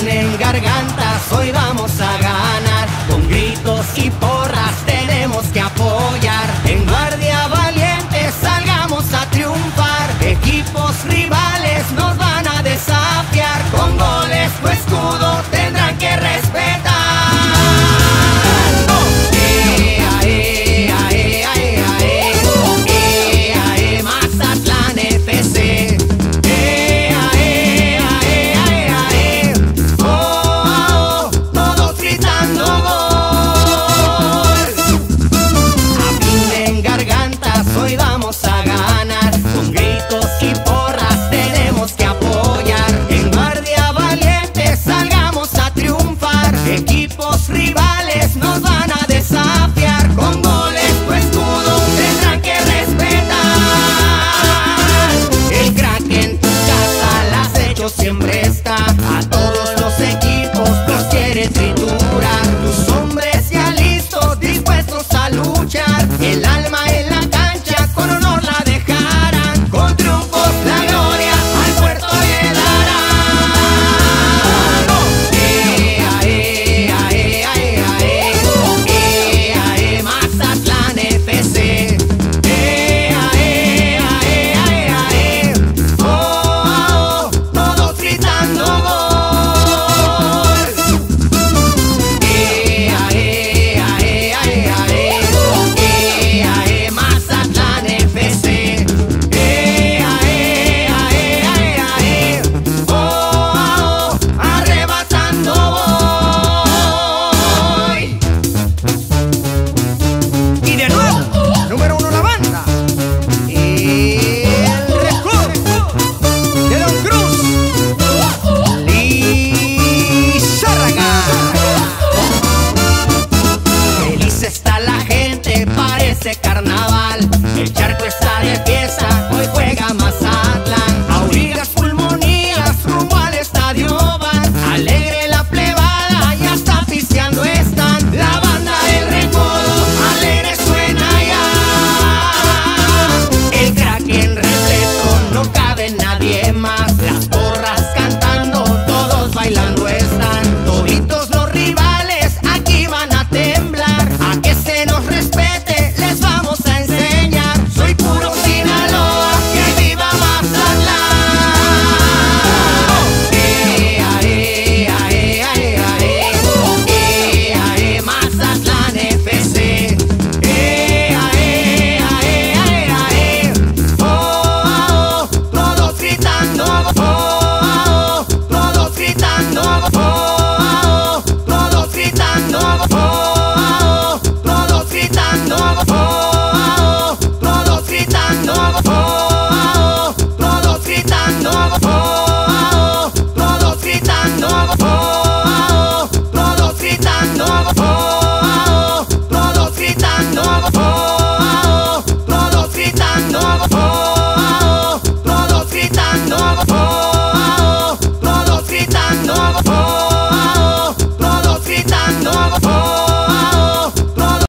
En gargantas, hoy vamos a ganar con gritos y porras. de hoy juega